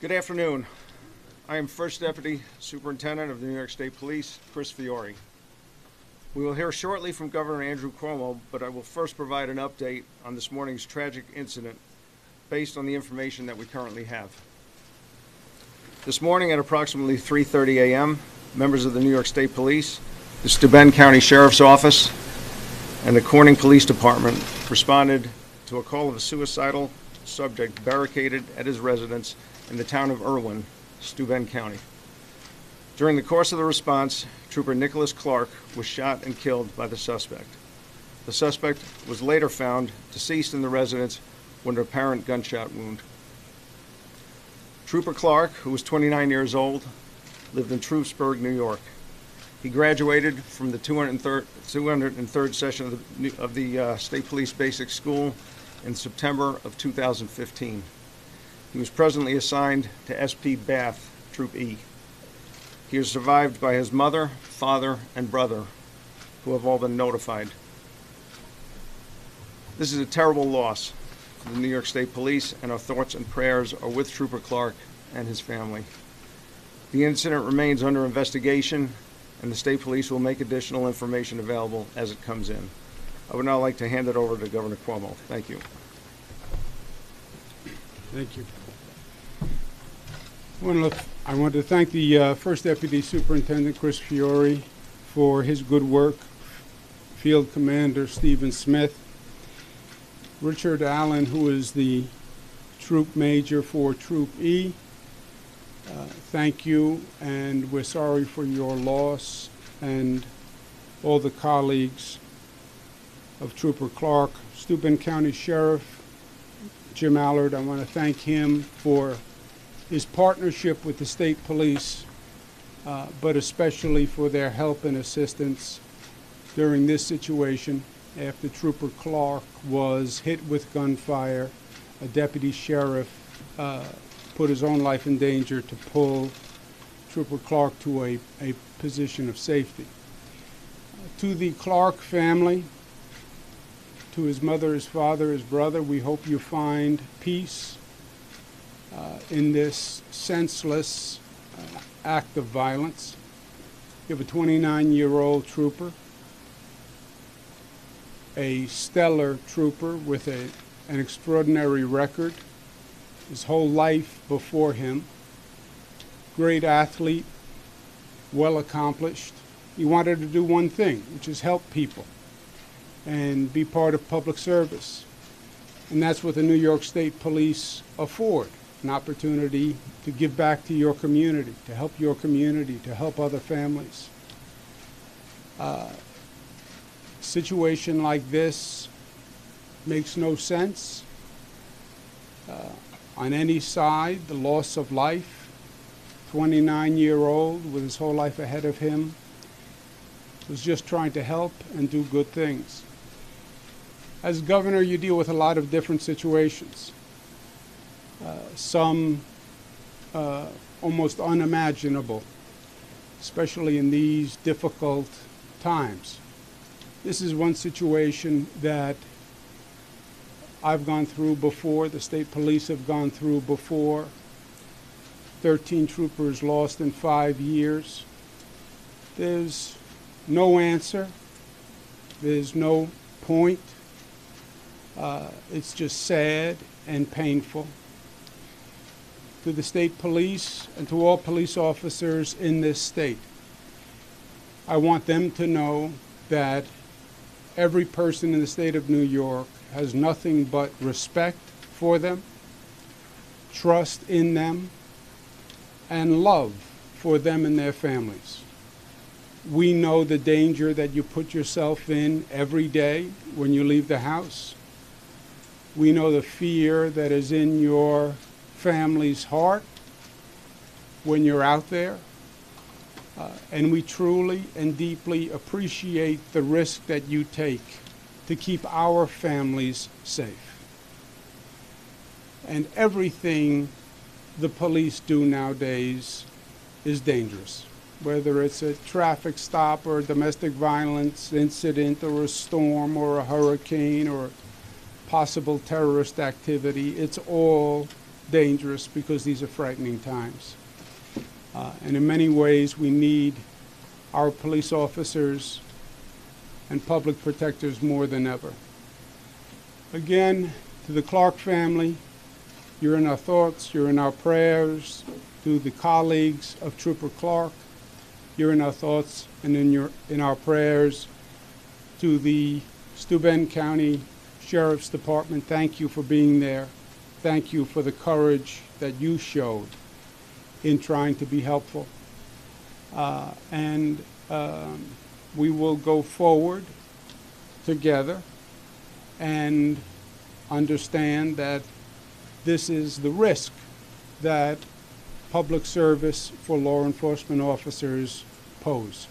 Good afternoon. I am First Deputy Superintendent of the New York State Police, Chris Fiore. We will hear shortly from Governor Andrew Cuomo, but I will first provide an update on this morning's tragic incident based on the information that we currently have. This morning at approximately 3:30 a.m., members of the New York State Police, the Steuben County Sheriff's Office, and the Corning Police Department responded to a call of a suicidal subject barricaded at his residence in the town of Erwin, Steuben County. During the course of the response, Trooper Nicholas Clark was shot and killed by the suspect. The suspect was later found deceased in the residence with an apparent gunshot wound. Trooper Clark, who was 29 years old, lived in Troupsburg, New York. He graduated from the 203rd, 203rd session of the, of the uh, State Police Basic School in September of 2015. He was presently assigned to SP Bath, Troop E. He is survived by his mother, father, and brother, who have all been notified. This is a terrible loss for the New York State Police, and our thoughts and prayers are with Trooper Clark and his family. The incident remains under investigation, and the state police will make additional information available as it comes in. I would now like to hand it over to Governor Cuomo. Thank you. Thank you. I want to, I want to thank the uh, First Deputy Superintendent Chris Fiore for his good work, Field Commander Stephen Smith, Richard Allen, who is the Troop Major for Troop E. Uh, Thank you, and we're sorry for your loss, and all the colleagues of Trooper Clark, Steuben County Sheriff Jim Allard. I want to thank him for his partnership with the state police, uh, but especially for their help and assistance during this situation after Trooper Clark was hit with gunfire. A deputy sheriff uh, put his own life in danger to pull Trooper Clark to a, a position of safety. To the Clark family, to his mother, his father, his brother. We hope you find peace in this senseless uh, act of violence. You have a 29 year old trooper, a stellar trooper with a, an extraordinary record, his whole life before him, great athlete, well accomplished. He wanted to do one thing, which is help people and be part of public service. And that's what the New York State Police afford an opportunity to give back to your community, to help your community, to help other families. Uh, situation like this makes no sense. Uh, on any side, the loss of life, 29 year old with his whole life ahead of him, was just trying to help and do good things. As governor, you deal with a lot of different situations. Uh, some uh, almost unimaginable, especially in these difficult times. This is one situation that I've gone through before, the state police have gone through before. 13 troopers lost in five years. There's no answer, there's no point. Uh, it's just sad and painful. To the state police and to all police officers in this state, I want them to know that every person in the state of New York has nothing but respect for them, trust in them, and love for them and their families. We know the danger that you put yourself in every day when you leave the house. We know the fear that is in your family's heart when you're out there. Uh, and we truly and deeply appreciate the risk that you take to keep our families safe. And everything the police do nowadays is dangerous, whether it's a traffic stop or a domestic violence incident or a storm or a hurricane or possible terrorist activity. It's all dangerous because these are frightening times. Uh, and in many ways, we need our police officers and public protectors more than ever. Again, to the Clark family, you're in our thoughts, you're in our prayers. To the colleagues of Trooper Clark, you're in our thoughts and in your in our prayers. To the Steuben County Sheriff's Department, thank you for being there. Thank you for the courage that you showed in trying to be helpful. Uh, and um, we will go forward together and understand that this is the risk that public service for law enforcement officers pose.